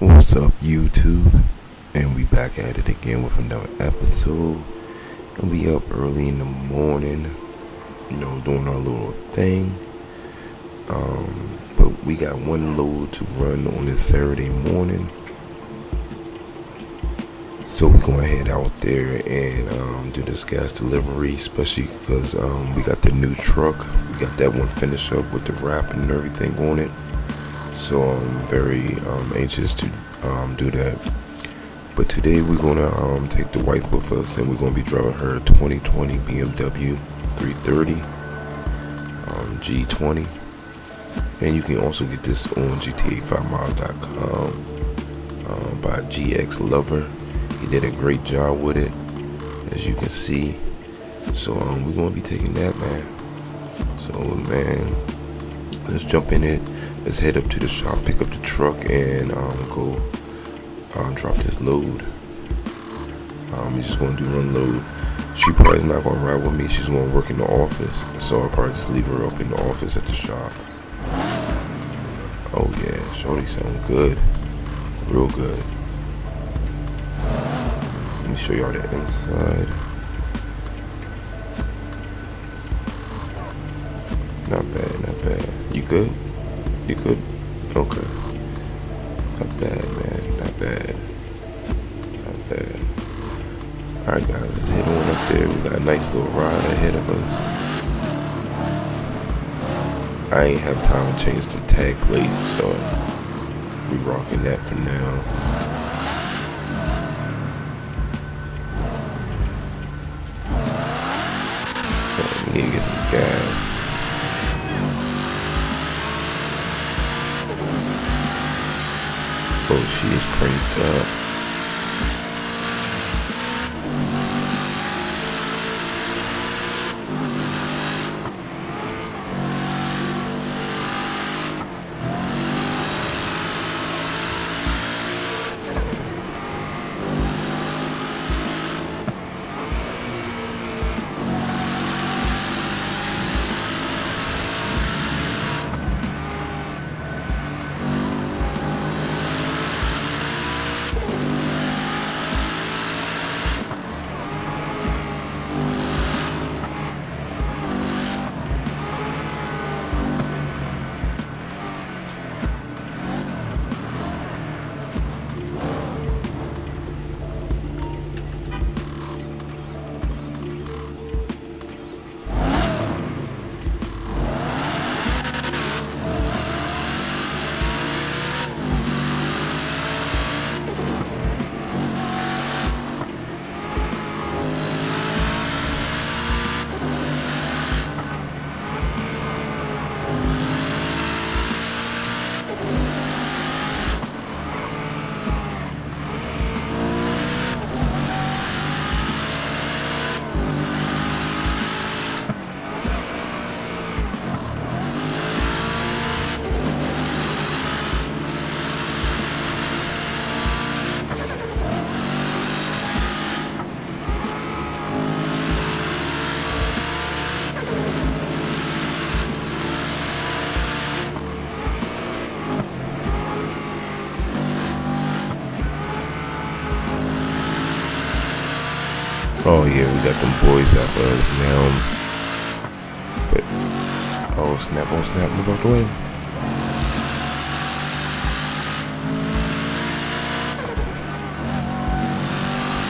What's up, YouTube? And we back at it again with another episode. And we up early in the morning, you know, doing our little thing. Um, but we got one load to run on this Saturday morning. So we're gonna head out there and um, do this gas delivery, especially because um, we got the new truck. We got that one finished up with the wrap and everything on it. So I'm very um, anxious to um, do that. But today we're gonna um, take the wife with us, and we're gonna be driving her 2020 BMW 330 G20. And you can also get this on GTA5mods.com um, by GX Lover. He did a great job with it, as you can see. So um, we're gonna be taking that, man. So man, let's jump in it. Let's head up to the shop, pick up the truck, and um, go um, drop this load. Um, he's just gonna do one load. She probably is not gonna ride with me. She's gonna work in the office, so I'll probably just leave her up in the office at the shop. Oh yeah, Shorty sound good, real good. Let me show y'all the inside. Not bad, not bad. You good? You good? Okay. Not bad, man. Not bad. Not bad. Alright, guys, let's head on up there. We got a nice little ride ahead of us. I ain't have time to change the tag plate, so we rocking that for now. Need to get some gas. Oh, she is cranked up. Yeah, we got them boys after us now. But oh snap, oh snap, move out the way.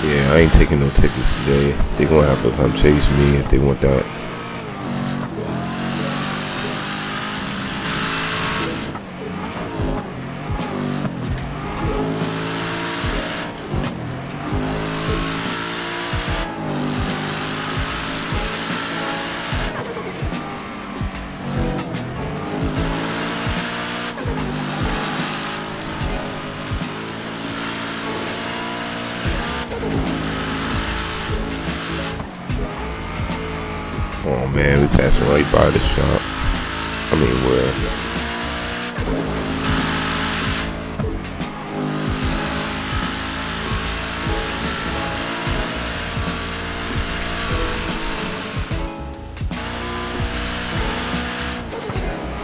Yeah, I ain't taking no tickets today. They gonna have to come chase me if they want that. Oh man, we passing right by the shop. I mean, where?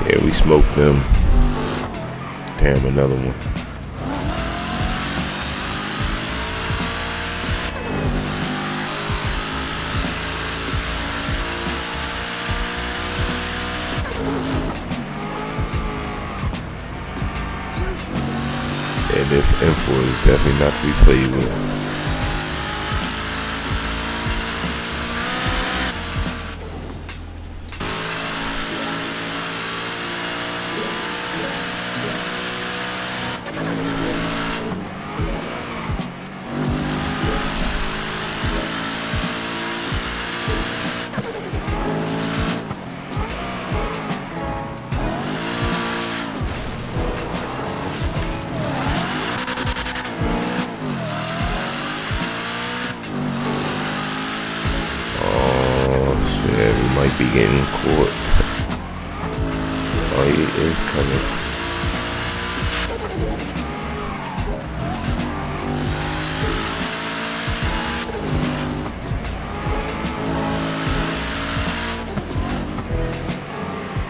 Yeah, we smoked them. Damn, another one. Info is definitely not to be played with. Oh, he is coming.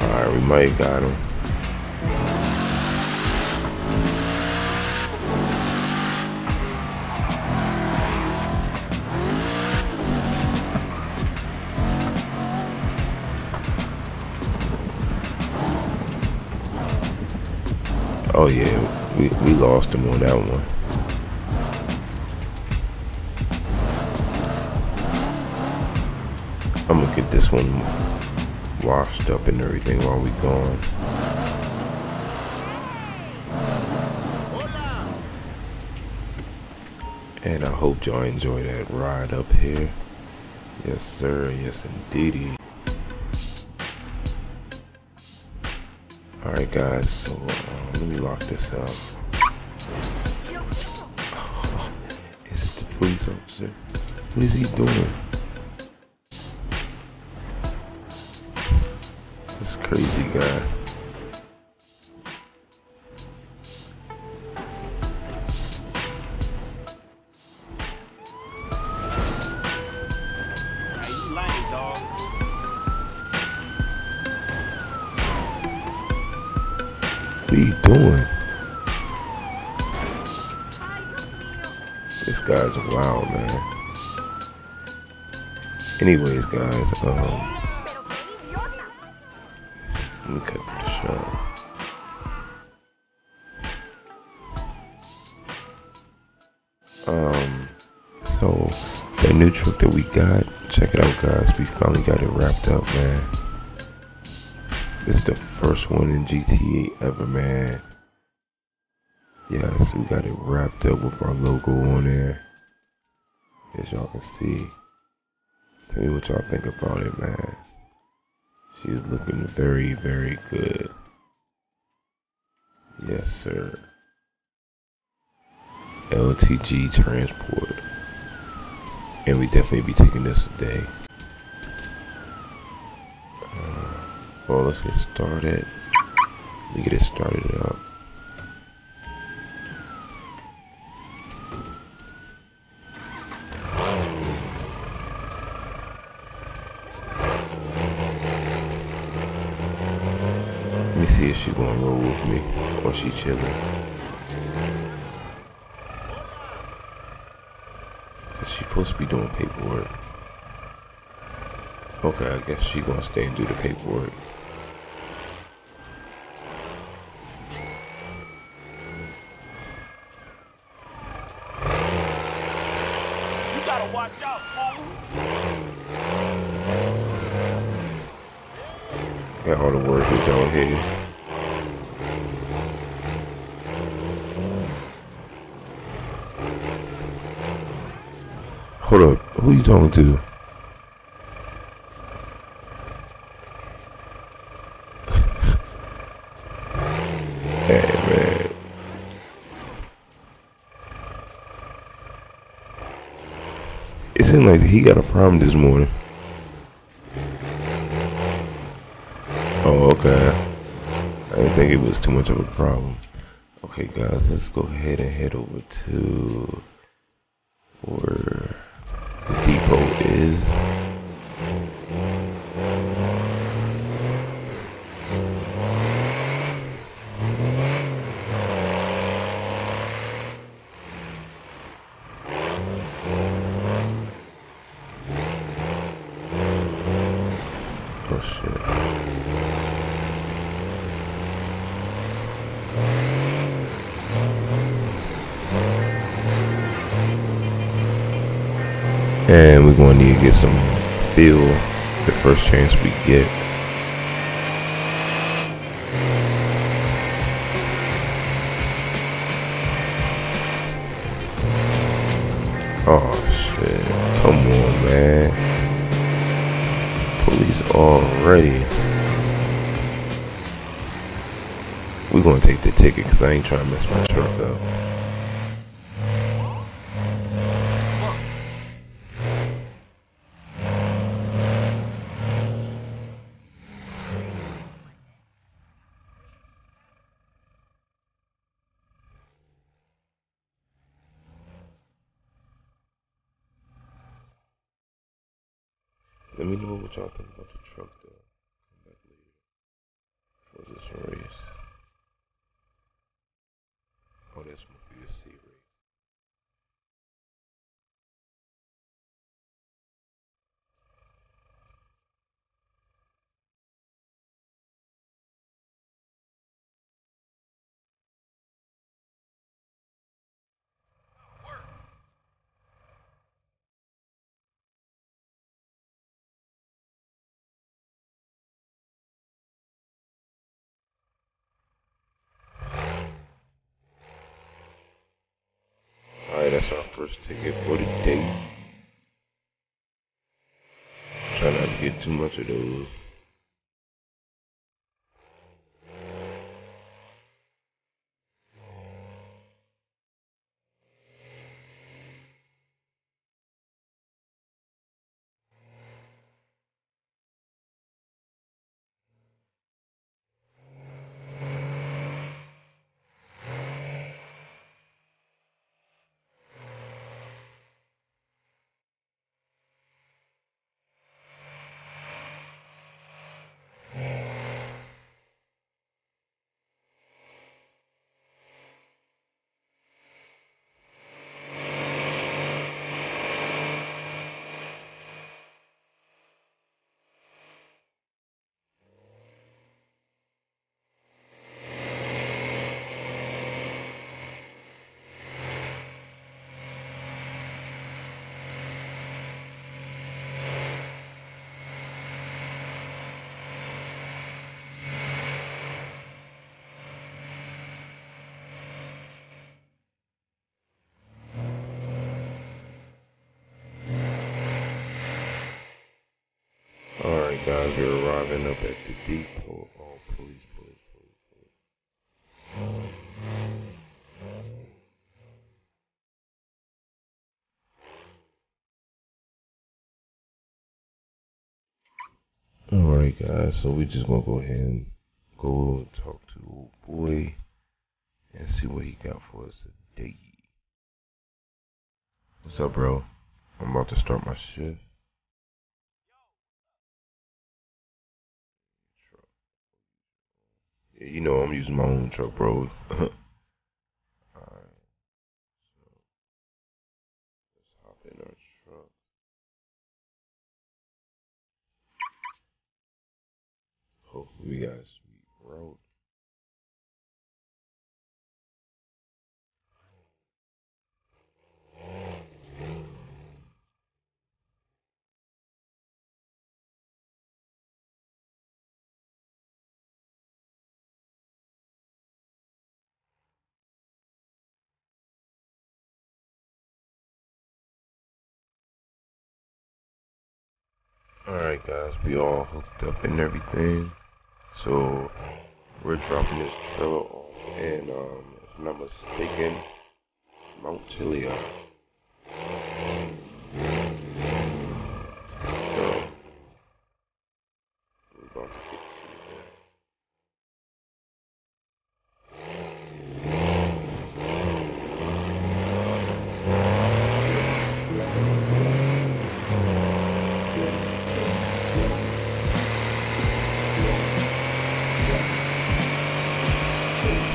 Alright, we might got him. Oh yeah, we, we lost him on that one. I'm gonna get this one washed up and everything while we gone. And I hope y'all enjoy that ride up here. Yes sir, yes indeedy. Alright guys, so uh, let me lock this up. Oh, is it the police officer? What is he doing? This crazy guy. Are you doing? This guy's wild, man. Anyways, guys, um, let me cut to the show. Um, so that new truck that we got, check it out, guys. We finally got it wrapped up, man. This is the first one in GTA ever, man. Yes, we got it wrapped up with our logo on there. As y'all can see. Tell me what y'all think about it, man. She's looking very, very good. Yes, sir. LTG transport. And we definitely be taking this today. Well, let's get started. Let me get it started up. Let me see if she's gonna roll with me or she chilling. She's supposed to be doing paperwork. Okay, I guess she's gonna stay and do the paperwork. watch out, fool. Got all the workers out here. Hold up, who you talking to? hey man. It seemed like he got a problem this morning. Oh, okay. I didn't think it was too much of a problem. Okay, guys, let's go ahead and head over to the depot is. Oh shit. And we're going to need to get some fuel the first chance we get. Oh shit. Come on, man. Police already. We're gonna take the ticket because I ain't trying to mess my truck up. Let me know what y'all think about the truck though. Come back later for this race. Oh, that's Mobile C race. Alright, that's our first ticket for the day. Try not to get too much of those. Alright guys, we're arriving up at the depot. Oh, police, police, police, police. Alright guys, so we just gonna go ahead and go talk to old boy and see what he got for us today. What's up, bro? I'm about to start my shift. You know I'm using my own truck, bro. Alright. So let's hop in our truck. Hopefully we Alright guys, we all hooked up and everything. So we're dropping this trailer off and um if I'm not mistaken, Mount Chiliad.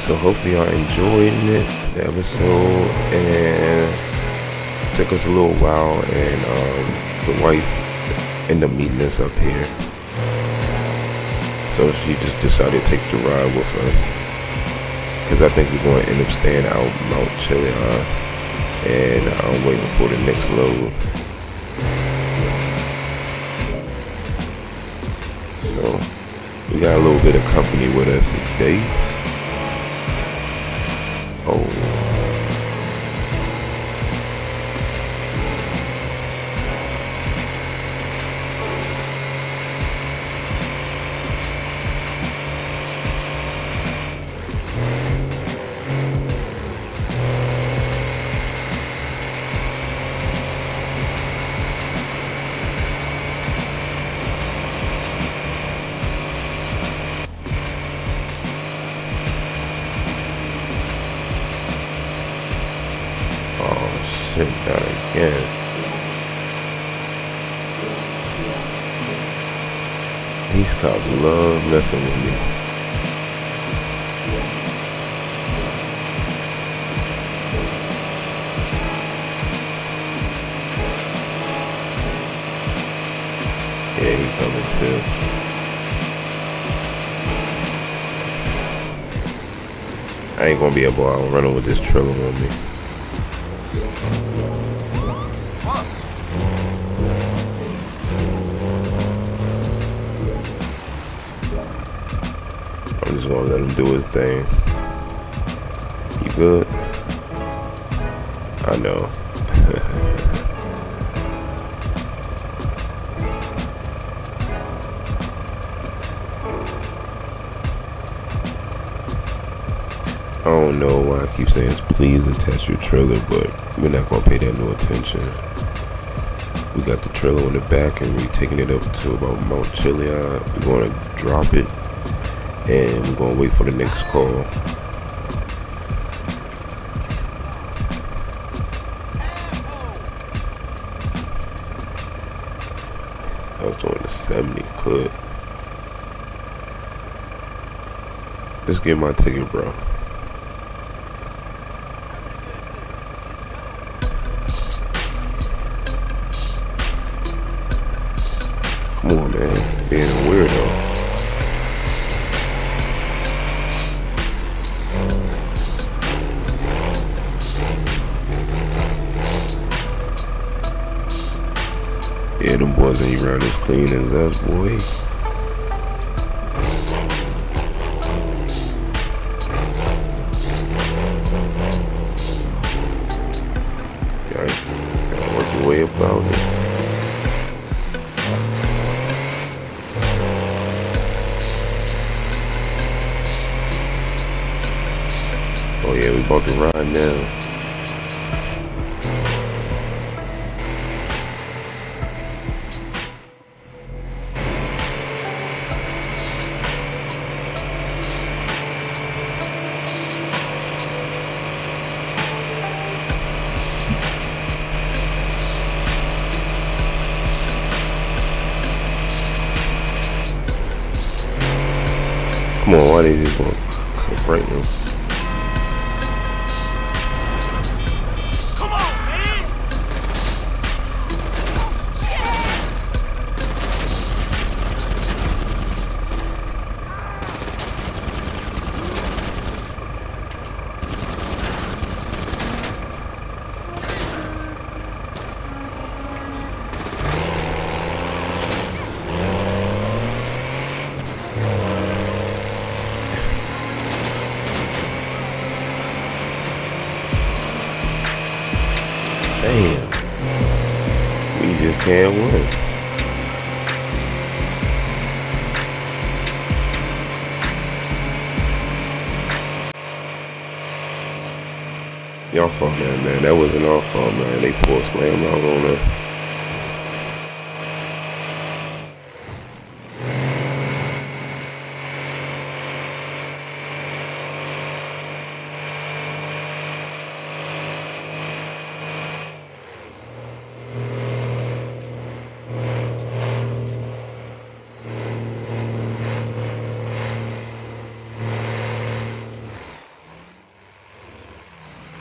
So hopefully y'all enjoying it, the episode, and took us a little while, and um, the wife ended up meeting us up here. So she just decided to take the ride with us. Because I think we're going to end up staying out Mount Chiliad. And I'm waiting for the next load. So we got a little bit of company with us today. Oh. Shit down again. These cops love messing with me. Yeah, he coming too. I ain't gonna be able to him with this trailer on me. Just gonna let him do his thing. You good? I know. I don't know why I keep saying please attach your trailer, but we're not gonna pay that no attention. We got the trailer on the back and we're taking it up to about Mount Chiliad. We're gonna drop it and we're gonna wait for the next call. I was doing the 70 could. Let's get my ticket, bro. Yeah, them boys ain't around as clean as us, boy. Gotta, work your way about it. Oh yeah, we about to ride now. On, why Y'all fault, man, man. That wasn't our fault, man. They pulled slam out on us.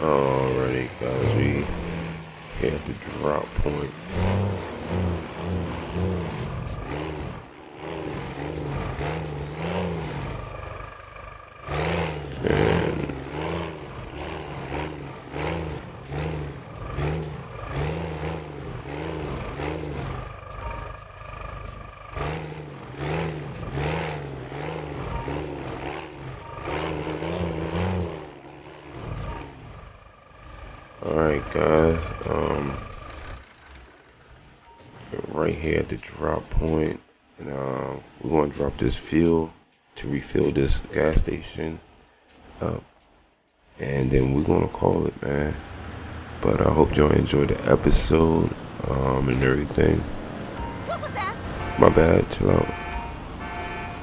Alrighty, guys, we hit the drop point. guys. Um, right here at the drop point, and uh, we're going to drop this fuel to refill this gas station up, and then we're going to call it, man. But I hope y'all enjoyed the episode um, and everything. What was that? My bad, chill out.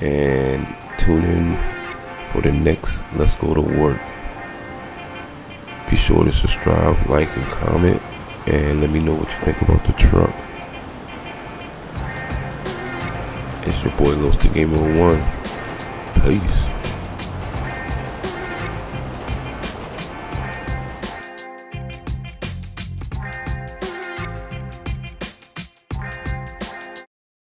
And tune in for the next Let's Go to Work. Be sure to subscribe, like, and comment, and let me know what you think about the truck. Your boy Los the Gamer One. Peace.